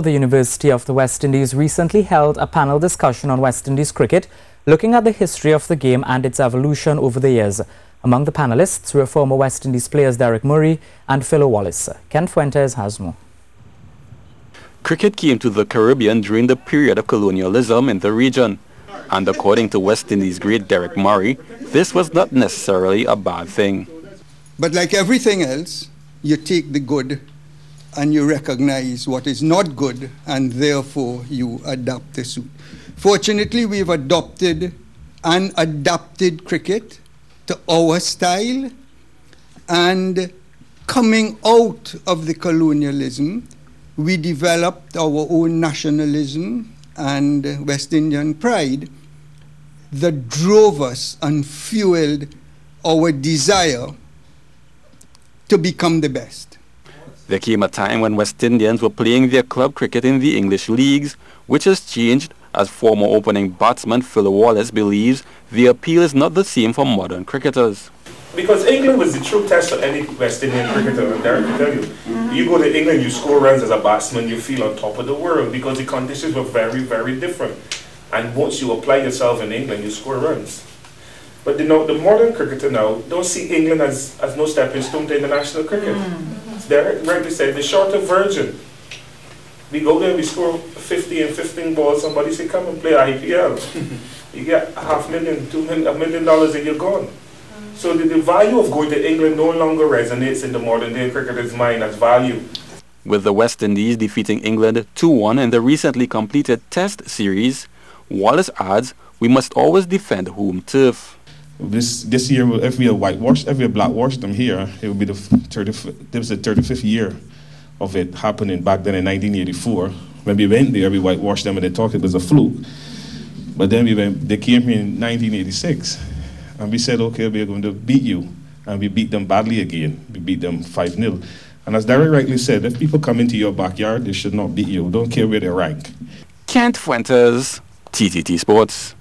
The University of the West Indies recently held a panel discussion on West Indies cricket, looking at the history of the game and its evolution over the years. Among the panelists were former West Indies players Deryck Murray and Phillo Wallace. Kent Fuentes has more. Cricket came to the Caribbean during the period of colonialism in the region. And according to West Indies great Deryck Murray, this was not necessarily a bad thing. But like everything else, you take the good and you recognize what is not good, and therefore you adapt the suit. Fortunately, we've adopted and adapted cricket to our style, and coming out of the colonialism, we developed our own nationalism and West Indian pride that drove us and fueled our desire to become the best. There came a time when West Indians were playing their club cricket in the English leagues, which has changed as former opening batsman Phil Wallace believes the appeal is not the same for modern cricketers. Because England was the true test for any West Indian cricketer, and Deryck can tell you. You go to England, you score runs as a batsman, you feel on top of the world because the conditions were very, very different. And once you apply yourself in England, you score runs. But you know, the modern cricketer now don't see England as, as no stepping stone to international cricket. Mm. Deryck rightly said, the shorter version. We go there, we score 50 and 15 balls, somebody say, come and play IPL. you get a half million, two million, a million dollars and you're gone. So the, the value of going to England no longer resonates in the modern day cricketer's mind as value. With the West Indies defeating England 2-1 in the recently completed Test series, Wallace adds, we must always defend home turf. This this year, if we whitewashed, if we blackwashed them here, it would be the 30, this was the 35th year of it happening back then in 1984. When we went there, we whitewashed them and they thought it was a fluke. But then we went, they came here in 1986 and we said, okay, we're going to beat you. And we beat them badly again. We beat them 5 0. And as Deryck rightly said, if people come into your backyard, they should not beat you. Don't care where they rank. Kent Fuentes, TTT Sports.